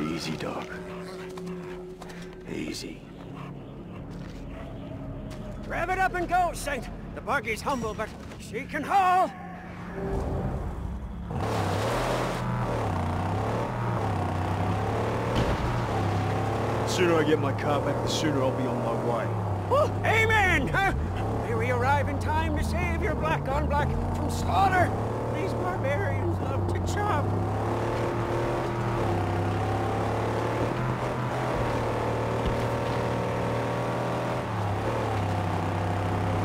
Easy, dog. Easy. Rev it up and go, Saint. The buggy's humble, but she can haul. The sooner I get my car back, the sooner I'll be on my way. Oh, amen! Huh? May we arrive in time to save your black on black from slaughter. These barbarians love to chop.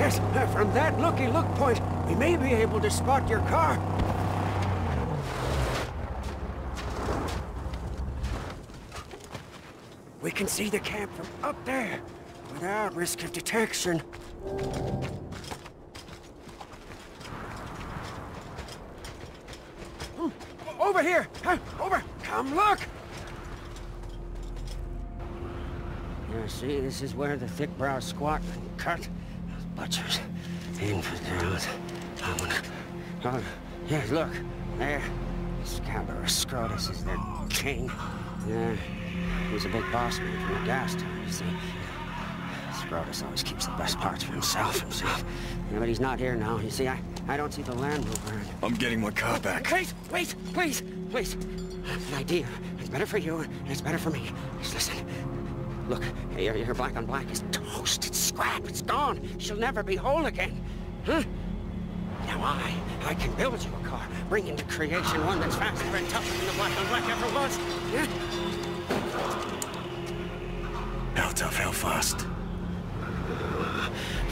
Yes, from that looky look point, we may be able to spot your car. We can see the camp from up there, without risk of detection. Hmm, Over here! Over! Come look! You see, this is where the thick brow squat cut. Butchers, infidels. I'm gonna... Oh, yeah, look, there. Scabrous Scrotus is their king. Yeah, he's a big boss man from the gas town, you see. Scrotus always keeps the best parts for himself, himself. Yeah, but he's not here now. You see, I, I don't see the Land Rover. I'm getting my car back. Wait, wait, please, please. An idea. It's better for you, and it's better for me. Just listen. Look, your, your black on black is toast. It's scrap. It's gone. She'll never be whole again. Huh? Now I, I can build you a car, bring into creation one that's faster and tougher than the black on black ever was. Yeah? How tough, how fast?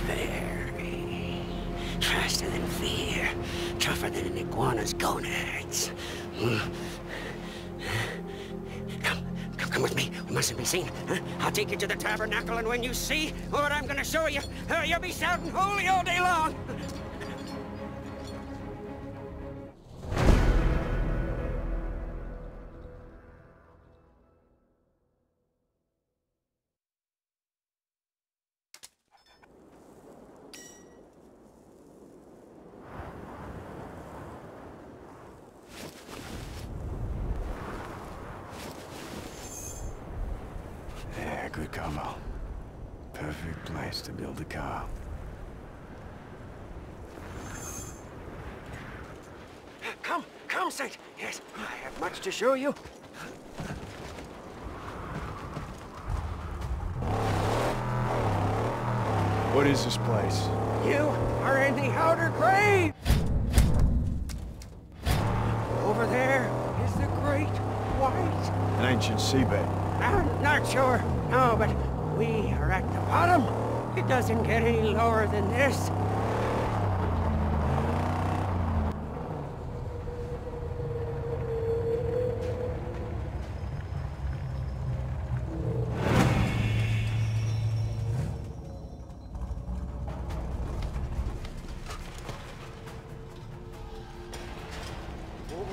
Very. Faster than fear. Tougher than an iguana's gonads. Come, come, come with me. Mustn't be seen. Huh? I'll take you to the tabernacle, and when you see what I'm gonna show you, uh, you'll be shouting holy all day long. Perfect place to build a car. Come, come, Saint. Yes, I have much to show you. What is this place? You are in the outer grave! Over there is the Great White. An ancient seabed. I'm not sure, no, but we are at the bottom. It doesn't get any lower than this.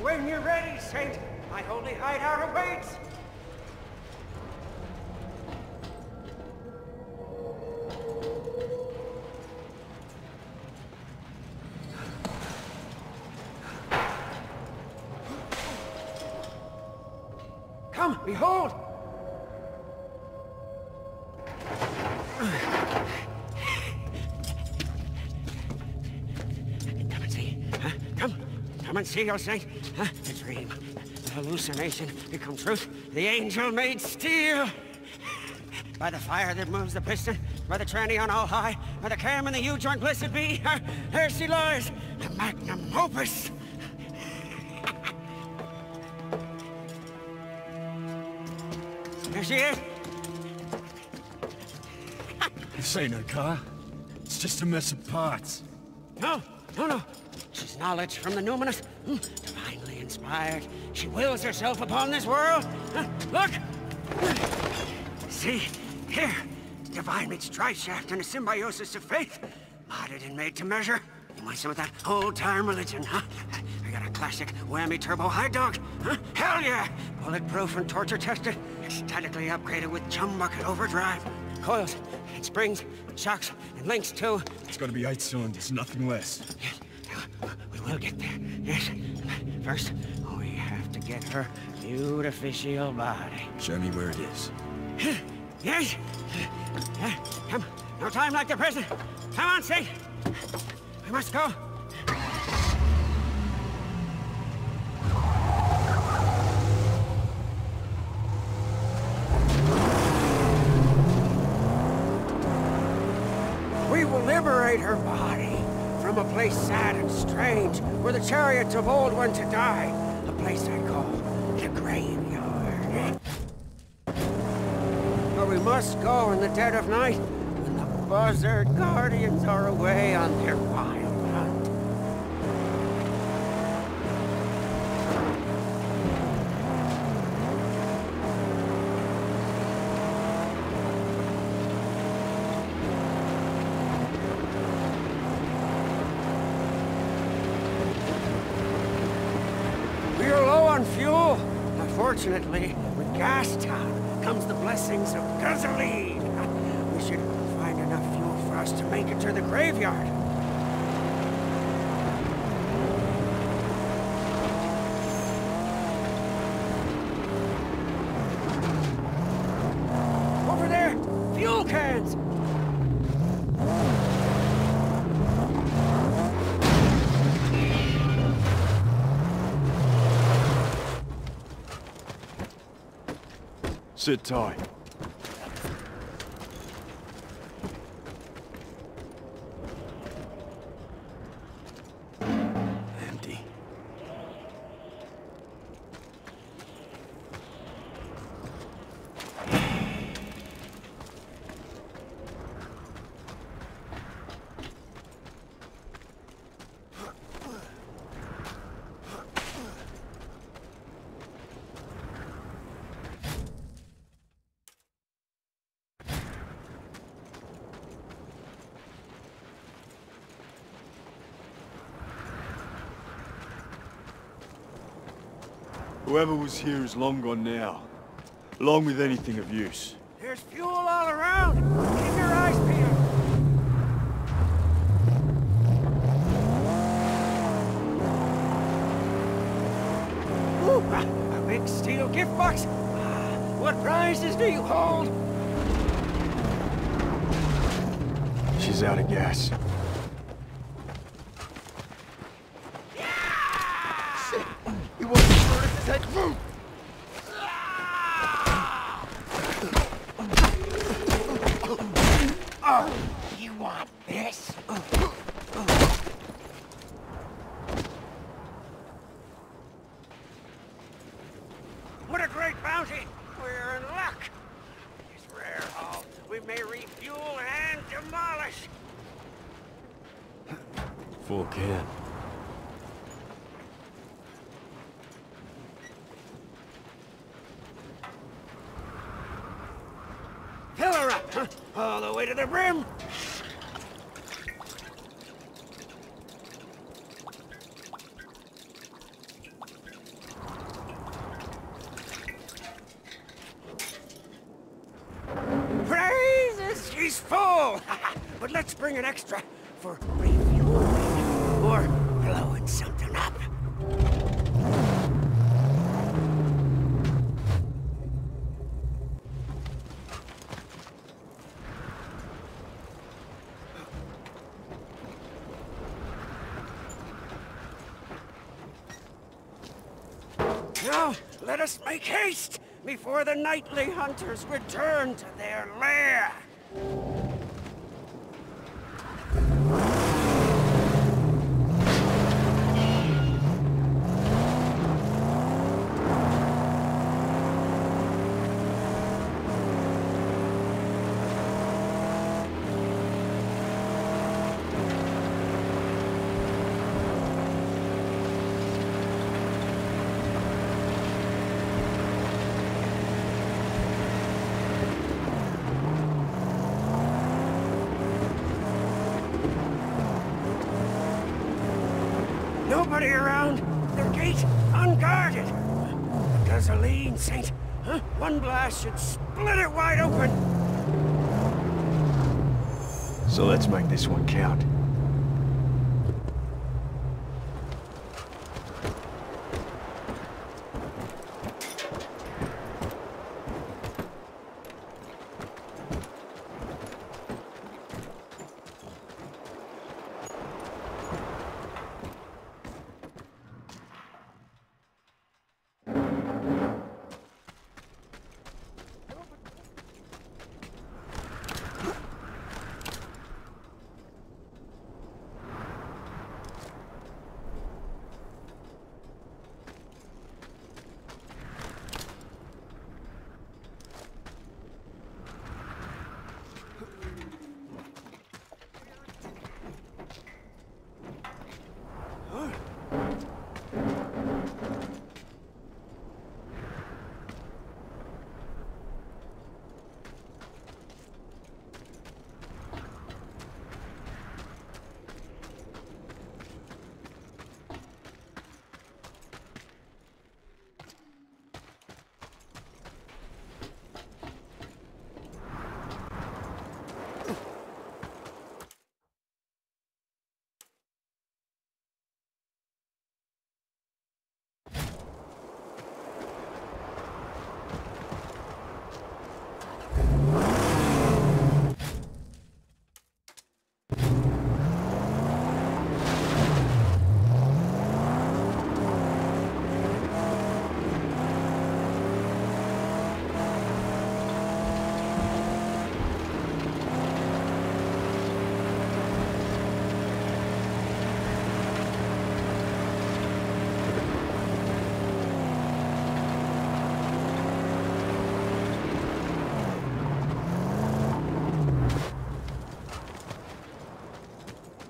When you're ready, Saint, my holy hideout awaits. Come and see, saint. Huh? The dream. The hallucination become truth. The angel made steel. By the fire that moves the piston, by the tranny on all high, by the cam and the U-joint blessed be, huh? there she lies, the magnum opus. There she is. This ain't a car. It's just a mess of parts. No, no, no. Knowledge from the numinous, mm, divinely inspired. She wills herself upon this world. Look! See, here, divine meets tri-shaft and a symbiosis of faith. Modded and made to measure. You want some of that old-time religion, huh? I got a classic whammy turbo high dog. Huh? Hell yeah! Bulletproof and torture tested. Ecstatically upgraded with chum bucket overdrive. Coils and springs, shocks and links too. It's gonna be eight cylinders, nothing less. Yes, we will get there. Yes. First, we have to get her beautificial body. Show me where it is. Yes? Yeah, come. No time like the present. Come on, Saint. We must go. We will liberate her body from a place sad and strange where the chariots of old went to die. A place I call the graveyard. But we must go in the dead of night when the buzzard guardians are away on their wild hunt. We are low on fuel. Unfortunately, with gas town comes the blessings of gasoline. We should find enough fuel for us to make it to the graveyard. Over there! Fuel cans! Sit tight. Whoever was here is long gone now. Along with anything of use. There's fuel all around. Keep your eyes peeled. Ooh, a, big steel gift box. Ah, What prizes do you hold? She's out of gas. He wasn't sure to take root. Oh, you want this? What a great bounty! We're in luck! This rare haul, we may refuel and demolish! Full can. Fill her up, huh? All the way to the brim! Praises! She's full! but let's bring an extra for refueling or blowing something up. Now, let us make haste before the nightly hunters return to their lair. Around. Their gate unguarded. Gasoline, Saint. Huh? One blast should split it wide open. So let's make this one count.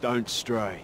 Don't stray.